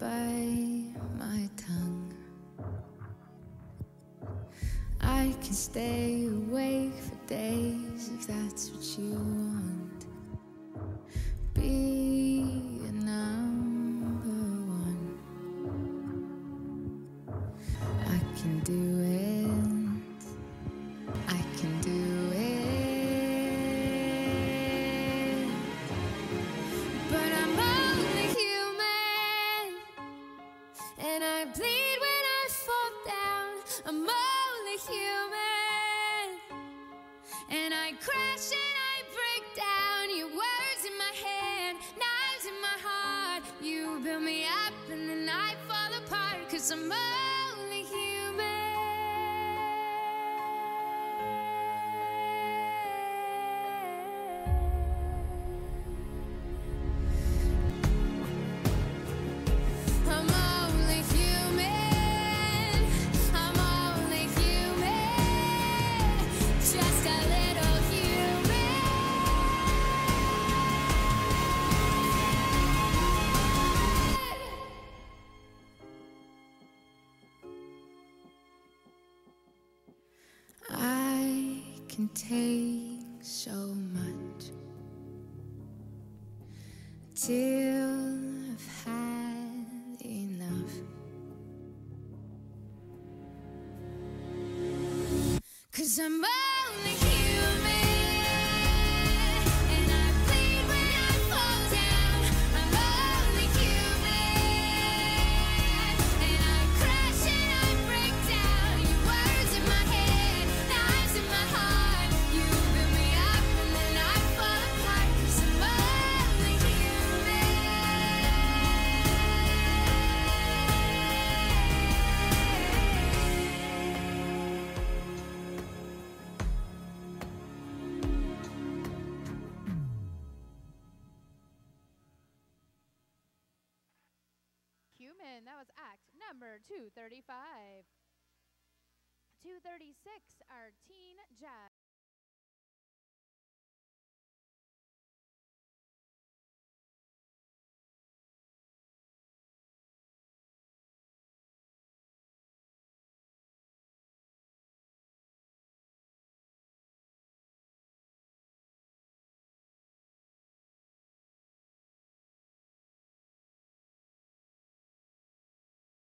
bite my tongue. I can stay awake for days if that's what you want. Be a number one. I can do it. I crash and I break down. Your words in my head, knives in my heart. You build me up and then I fall apart. Cause I'm can take so much till I've had enough. Cause I'm Human. That was act number 235. 236, our teen jazz.